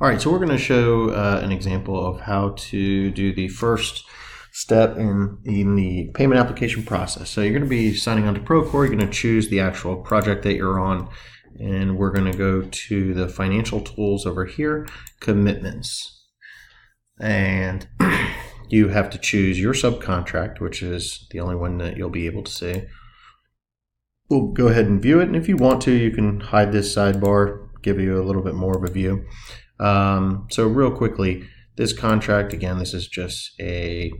All right, so we're going to show uh, an example of how to do the first step in, in the payment application process. So you're going to be signing on to Procore. You're going to choose the actual project that you're on, and we're going to go to the financial tools over here, commitments. And you have to choose your subcontract, which is the only one that you'll be able to see. We'll go ahead and view it, and if you want to, you can hide this sidebar, give you a little bit more of a view. Um, so real quickly, this contract, again, this is just a,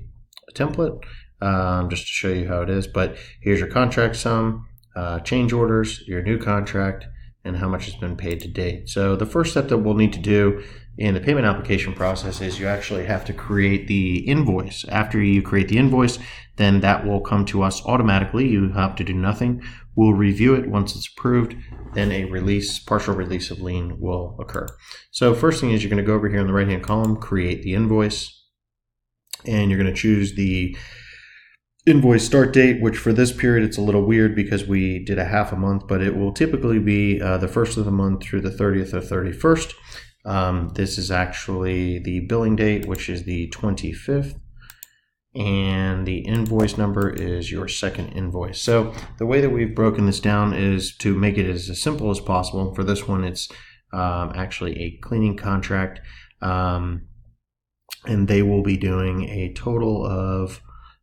a template, um, just to show you how it is, but here's your contract sum, uh, change orders, your new contract, and how much has been paid to date. So the first step that we'll need to do in the payment application process is you actually have to create the invoice. After you create the invoice, then that will come to us automatically. You have to do nothing. We'll review it once it's approved, then a release, partial release of lien will occur. So first thing is you're going to go over here in the right hand column, create the invoice, and you're going to choose the invoice start date, which for this period it's a little weird because we did a half a month, but it will typically be uh, the first of the month through the 30th or 31st. Um, this is actually the billing date, which is the 25th. And the invoice number is your second invoice. So the way that we've broken this down is to make it as simple as possible. For this one, it's um, actually a cleaning contract. Um, and they will be doing a total of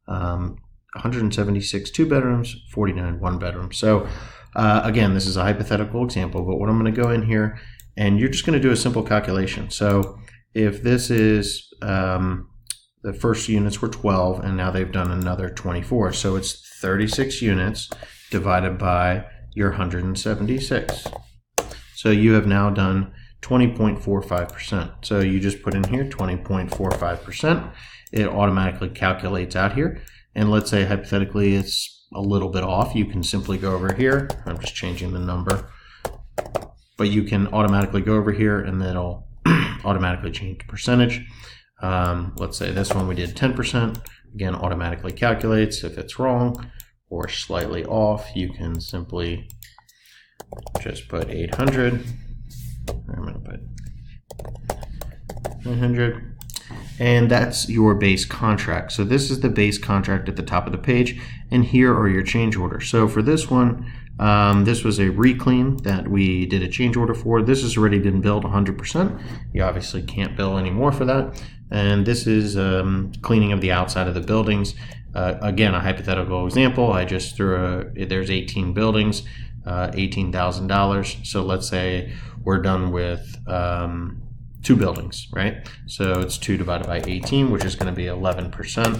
um, 176 two bedrooms, 49 one bedroom. So uh, again, this is a hypothetical example, but what I'm going to go in here and you're just going to do a simple calculation. So if this is um, the first units were 12 and now they've done another 24. So it's 36 units divided by your 176. So you have now done 20.45%. So you just put in here 20.45%. It automatically calculates out here. And let's say hypothetically it's a little bit off. You can simply go over here. I'm just changing the number but you can automatically go over here and then it'll automatically change the percentage. Um, let's say this one we did 10%. Again, automatically calculates if it's wrong or slightly off. You can simply just put 800. I'm going to put 900. And that's your base contract. So this is the base contract at the top of the page. And here are your change orders. So for this one, um, this was a reclean that we did a change order for. This has already been billed 100%. You obviously can't bill anymore for that. And this is um, cleaning of the outside of the buildings. Uh, again, a hypothetical example. I just threw a, there's 18 buildings, uh, $18,000. So let's say we're done with um, two buildings, right? So it's 2 divided by 18, which is going to be 11%.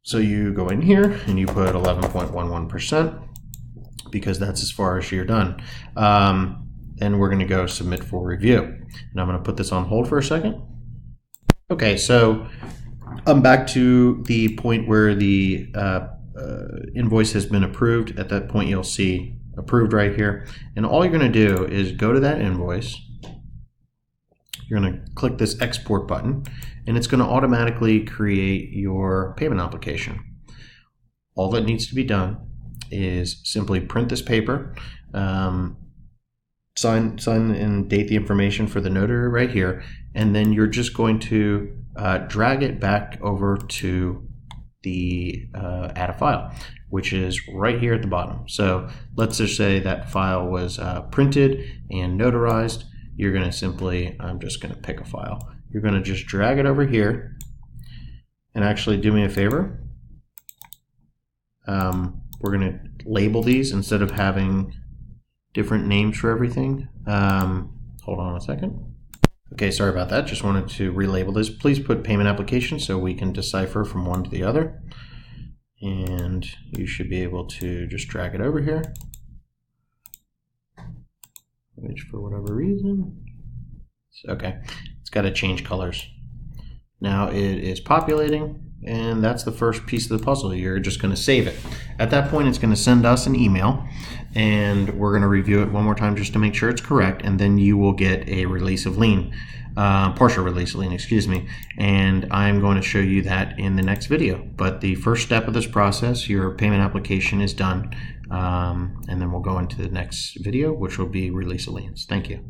So you go in here and you put 11.11% because that's as far as you're done. Um, and we're going to go submit for review. And I'm going to put this on hold for a second. Okay, so I'm back to the point where the uh, uh, invoice has been approved. At that point, you'll see approved right here. And all you're going to do is go to that invoice you're going to click this export button and it's going to automatically create your payment application. All that needs to be done is simply print this paper, um, sign, sign and date the information for the notary right here, and then you're just going to uh, drag it back over to the uh, add a file, which is right here at the bottom. So let's just say that file was uh, printed and notarized you're going to simply, I'm just going to pick a file. You're going to just drag it over here and actually do me a favor. Um, we're going to label these instead of having different names for everything. Um, hold on a second. Okay, sorry about that. Just wanted to relabel this. Please put payment application so we can decipher from one to the other. And you should be able to just drag it over here which for whatever reason, okay, it's got to change colors. Now it is populating, and that's the first piece of the puzzle. You're just going to save it. At that point, it's going to send us an email, and we're going to review it one more time just to make sure it's correct, and then you will get a release of lien, uh, partial release of lien, excuse me, and I'm going to show you that in the next video. But the first step of this process, your payment application is done. Um, and then we'll go into the next video, which will be release of liens. Thank you.